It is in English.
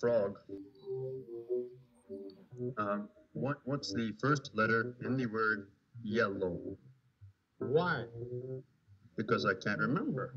frog. Um, what, what's the first letter in the word yellow? Why? Because I can't remember.